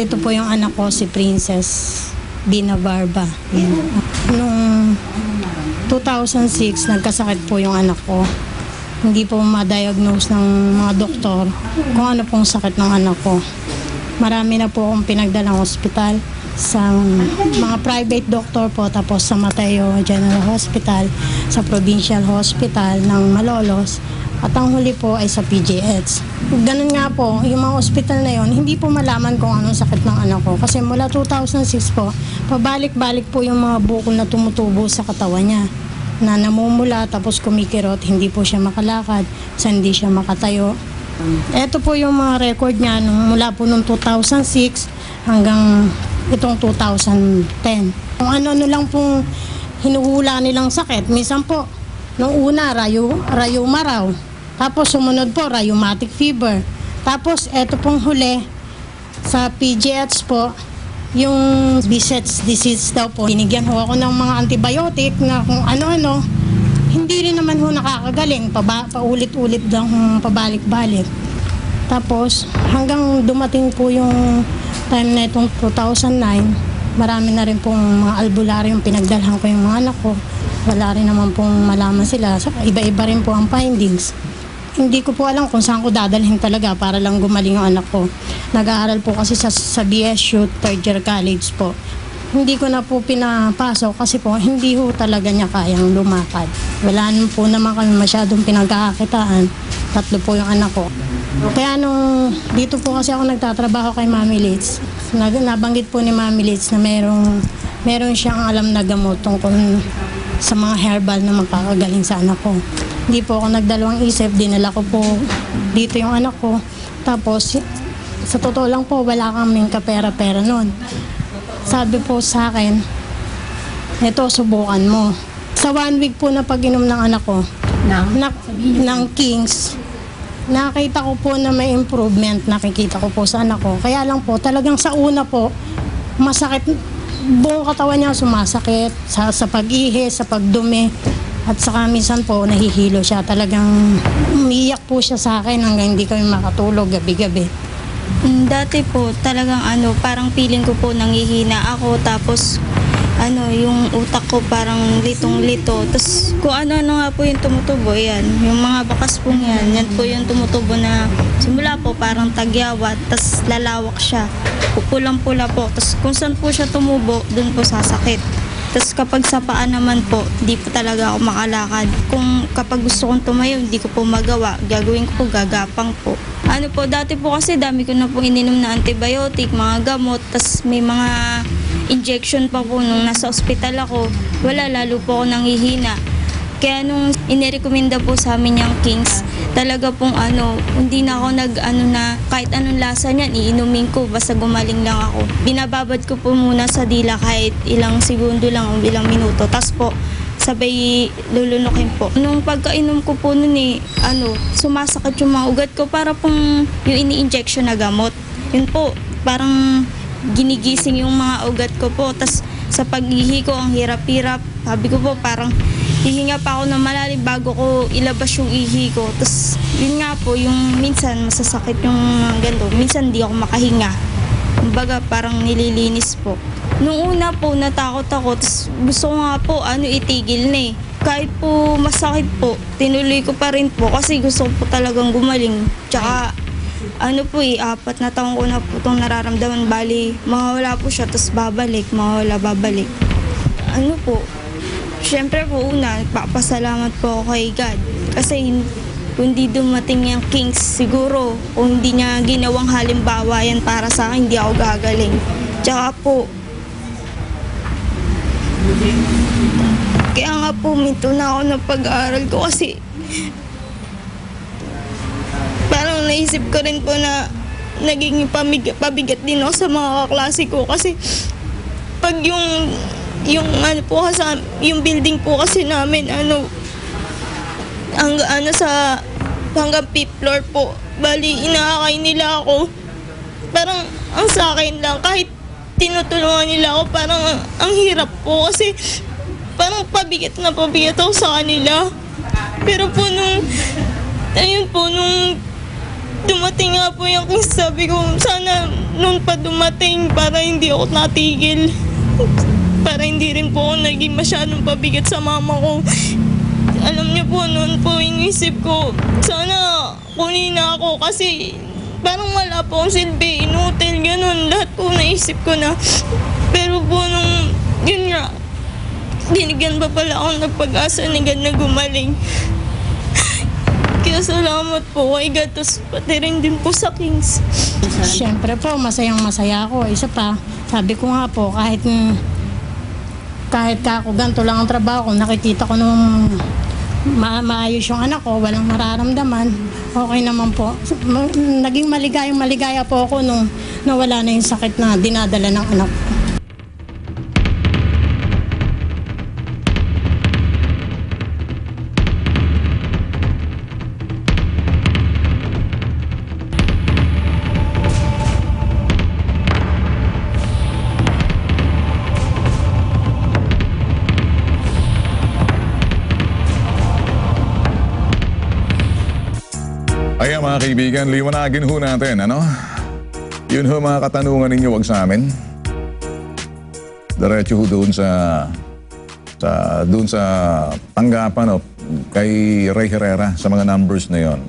Andito po yung anak ko, si Princess Bina Barba. Yan. Nung 2006, nagkasakit po yung anak ko. Hindi po ma-diagnose ng mga doktor kung ano pong sakit ng anak ko. Marami na po akong pinagdalang ospital sa mga private doctor po tapos sa Mateo General Hospital, sa Provincial Hospital ng Malolos at ang huli po ay sa PGH. Ganun nga po, yung mga hospital na yon, hindi po malaman kung anong sakit ng anak ko. Kasi mula 2006 po, pabalik-balik po yung mga bukol na tumutubo sa katawan niya na namumula tapos kumikirot, hindi po siya makalakad, sa hindi siya makatayo. Ito po yung mga record niya nung mula po nung 2006 hanggang itong 2010. Kung ano-ano lang pong hinuhula nilang sakit. Minsan po, nung una, rayo, rayuma raw. Tapos sumunod po, rheumatic fever. Tapos eto pong huli, sa PGH po, yung Behçet's disease daw po. Binigyan ho ako ng mga antibiotic na kung ano-ano. Hindi rin naman ho nakakagaling. Paba, paulit-ulit hong pabalik-balik. Tapos hanggang dumating po yung time na itong 2009, marami na rin pong mga albularyo yung pinagdalhan ko yung mga anak ko. Wala rin naman pong malaman sila. Iba-iba rin po ang findings. Hindi ko po alam kung saan ko dadalhin talaga para lang gumaling yung anak ko. Nag-aaral po kasi sa, sa BSU, third year college po. Hindi ko na po pinapasok kasi po hindi ho talaga niya kayang lumakad. Wala naman po naman kami masyadong pinagkakakitaan. Tatlo po yung anak ko. Kaya nung dito po kasi ako nagtatrabaho kay Mami Litz, nabanggit po ni Mami Litz na merong, meron siyang alam na gamot tungkol sa mga herbal na magkakagaling sa anak ko. Hindi po ako nagdalawang isip, dinala ko po dito yung anak ko. Tapos, sa totoo lang po, wala kaming kapera-pera noon. Sabi po sa akin, ito, subukan mo. Sa one week po na pag-inom ng anak ko, Nang? na, ng Kings, nakita ko po na may improvement, nakikita ko po sa anak ko. Kaya lang po, talagang sa una po, masakit, buong katawan niya sumasakit, sa, sa pag-ihi, sa pagdumi, at saka minsan po, nahihilo siya. Talagang umiyak po siya sa akin hanggang hindi kami makatulog gabi-gabi. Mm, Dati po, talagang ano, parang feeling ko po nangihina ako tapos ano, yung utak ko parang litong-lito. Tapos kung ano-ano nga po yung tumutubo, yan. Yung mga bakas pong yan, yan po yung tumutubo na simula po parang tagyawat, tapos lalawak siya. Pupulang-pula po. Tapos kung saan po siya tumubo, dun po sasakit. Tapos kapag sa paa naman po, di po talaga ako makalakad. Kung kapag gusto kong tumayo, hindi ko po magawa. Gagawin ko po, gagapang po. Ano po, dati po kasi dami ko na po ininom na antibiotic, mga gamot, tas may mga injection pa po nung nasa ospital ako. Wala, lalo po ako nangihina. Kaya nung inirekomenda po sa amin yung Kings, talaga pong ano, hindi na ako nag ano na kahit anong lasa niyan, iinumin ko basta gumaling lang ako. Binababad ko po muna sa dila kahit ilang segundo lang o ilang minuto. Tapos po, sabay lulunukin po. Nung pagkainom ko po nun eh, ano, sumasakit yung mga ugat ko para pong yung ini-injection na gamot. Yun po, parang ginigising yung mga ugat ko po. Tapos sa paghihi ko, ang hirap-hirap. Sabi ko po, parang hihinga pa ako ng malalim bago ko ilabas yung ihi ko. Tapos yun nga po, yung minsan masasakit yung ganito. Minsan di ako makahinga. Kumbaga parang nililinis po. Nung una po, natakot ako. Tapos gusto ko nga po, ano, itigil na eh. Kahit po masakit po, tinuloy ko pa rin po kasi gusto ko po talagang gumaling. Tsaka ano po eh, apat na taon ko na po itong nararamdaman. Bali, mawawala po siya, tapos babalik, mawawala, babalik. Ano po, Siyempre po una, nagpapasalamat po ako kay God. Kasi hin- kung di dumating yung Kings, siguro kung hindi niya ginawang halimbawa yan para sa akin, hindi ako gagaling. Tsaka po, kaya nga po, minto na ako ng pag-aaral ko kasi naisip ko rin po na naging pamig- pabigat din ako sa mga kaklase ko. Kasi pag yung yung ano po kasi yung building po kasi namin ano hanggang ano sa hanggang fifth floor po. Bali inaakay nila ako. Parang ang sa akin lang kahit tinutulungan nila ako parang ang, ang hirap po. Kasi parang pabigat na pabigat ako sa kanila. Pero po nung ayun po nung dumating nga po yung sabi ko, sana noon pa dumating para hindi ako natigil. Para hindi rin po ako naging masyadong pabigat sa mama ko. Alam niyo po, noon po inisip ko, sana kunin na ako kasi parang wala po akong silbi, inutil, ganun. Lahat po naisip ko na. Pero po nung, yun nga, binigyan pa pala ako ng pag-asa na gumaling. Kaya salamat po kay God, tapos pati rin din po sa Kings. Siyempre po, masayang masaya ako. Isa pa, sabi ko nga po, kahit kahit ka ako ganito lang ang trabaho ko, nakikita ko nung ma- maayos yung anak ko, walang mararamdaman, okay naman po. Naging maligayang maligaya po ako nung nawala na yung sakit na dinadala ng anak ko. Ayan mga kaibigan, liwanagin ho natin, ano? Yun ho mga katanungan ninyo, wag sa amin. Diretso ho doon sa, sa, doon sa tanggapan o kay Ray Herrera sa mga numbers na yon.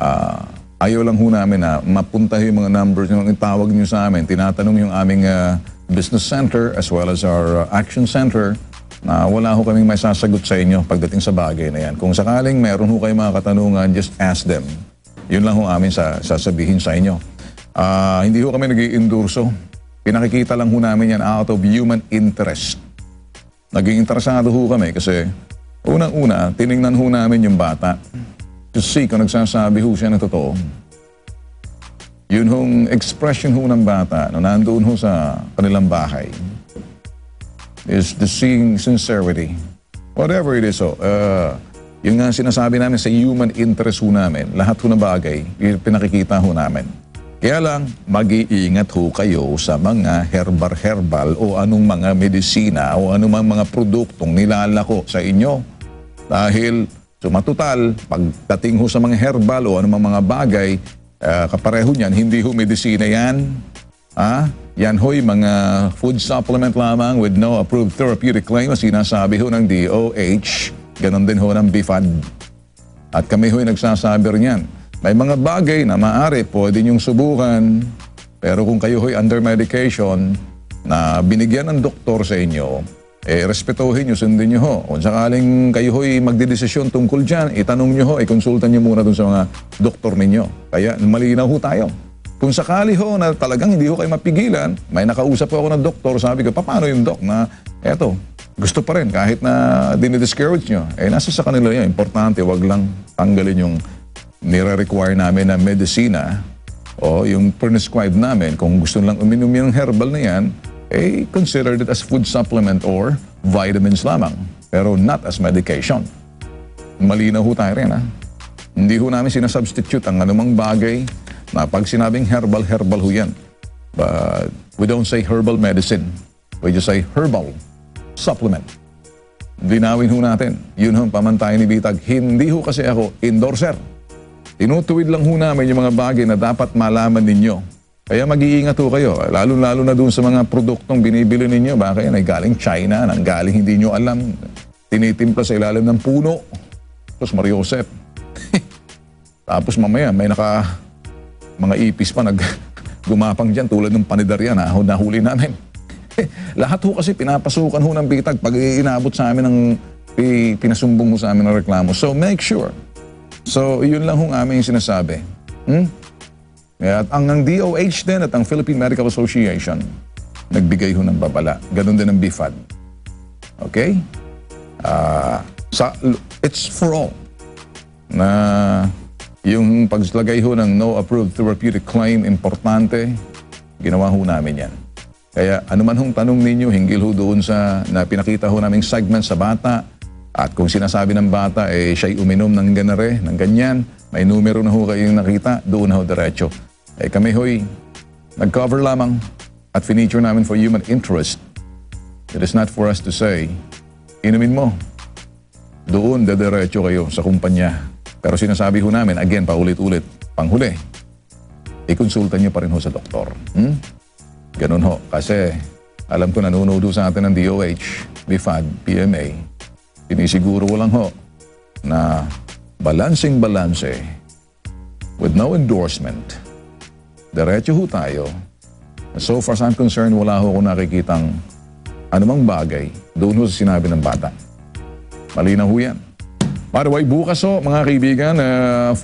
Ah, ayaw lang ho namin na mapunta yung mga numbers yung tawag nyo sa amin. Tinatanong yung aming ah, business center as well as our ah, action center na wala ho kaming may sasagot sa inyo pagdating sa bagay na yan. Kung sakaling meron ho kayo mga katanungan, just ask them. Yun lang ho amin sa, sasabihin sa inyo. Ah, hindi ho kami nag endorso Pinakikita lang ho namin yan out of human interest. Naging interesado ho kami kasi unang-una, tiningnan ho namin yung bata to see kung nagsasabi ho siya ng totoo. Yun hong expression ho ng bata na nandoon ho sa kanilang bahay is the seeing sincerity. Whatever it is, so, uh, yung nga sinasabi namin sa human interest ho namin, lahat ho na bagay, pinakikita ho namin. Kaya lang, mag-iingat ho kayo sa mga herbal-herbal o anong mga medisina o anumang mga produktong nilalako sa inyo. Dahil sumatutal, pagdating ho sa mga herbal o anumang mga bagay, uh, kapareho niyan, hindi ho medisina yan. Ah, yan ho'y mga food supplement lamang with no approved therapeutic claim na sinasabi ho ng DOH. Ganon din ho ng BIFAD. At kami ho'y nagsasabi rin. May mga bagay na maaari pwede niyong subukan, pero kung kayo ho'y under medication na binigyan ng doktor sa inyo, eh, respetuhin niyo, sundin niyo ho. Kung sakaling kayo ho'y magdidesisyon tungkol dyan, itanong niyo ho, ikonsulta niyo muna dun sa mga doktor ninyo. Kaya malinaw ho tayo. Kung sakali ho na talagang hindi ho kayo mapigilan, may nakausap po ako ng doktor, sabi ko, paano yung dok na, eto, gusto pa rin kahit na dinidiscourage nyo. Eh, nasa sa kanila yun. Importante, wag lang tanggalin yung nire-require namin na medisina o yung prescribed namin. Kung gusto lang uminom yung herbal na yan, eh, consider it as food supplement or vitamins lamang. Pero not as medication. Malinaw ho tayo rin, ha? Hindi ho namin sinasubstitute ang anumang bagay na pag sinabing herbal, herbal ho yan. But we don't say herbal medicine. We just say herbal supplement. Linawin ho natin. Yun ho pamantayan ni Bitag. Hindi ho kasi ako endorser. Tinutuwid lang ho namin yung mga bagay na dapat malaman ninyo. Kaya mag-iingat ho kayo. Lalo-lalo na dun sa mga produktong binibili ninyo. Baka yan ay galing China, nang galing hindi nyo alam. Tinitimpla sa ilalim ng puno. Tapos Mariosep. Tapos mamaya may naka mga ipis pa nag gumapang dyan tulad ng panidarya na nahuli namin. Lahat ho kasi pinapasukan ho ng bitag pag inabot sa amin ng pi- pinasumbong ho sa amin ng reklamo. So make sure. So yun lang hong aming sinasabi. Hmm? At ang, ang DOH din at ang Philippine Medical Association nagbigay ho ng babala. Ganon din ang BIFAD. Okay? Ah, sa, it's for all na yung paglagay ho ng no approved therapeutic claim, importante, ginawa ho namin yan. Kaya anuman hong tanong ninyo, hinggil ho doon sa na pinakita ho naming segment sa bata, at kung sinasabi ng bata, eh, siya'y uminom ng ganare, ng ganyan, may numero na ho kayong nakita, doon ho diretso. Eh kami ho'y nag-cover lamang at finiture namin for human interest. It is not for us to say, inumin mo, doon dadiretso kayo sa kumpanya Pero sinasabi ho namin, again, paulit-ulit, panghuli, ikonsulta niyo pa rin ho sa doktor. Hmm? Ganun ho. Kasi alam ko nanonood ho sa atin ng DOH, BIFAD, PMA. Sinisiguro ko lang ho na balancing-balanse with no endorsement. Diretso ho tayo. So far as I'm concerned, wala ho akong nakikitang anumang bagay doon ho sa sinabi ng bata. Malinaw ho yan. By the way, bukas ho, mga kaibigan, uh,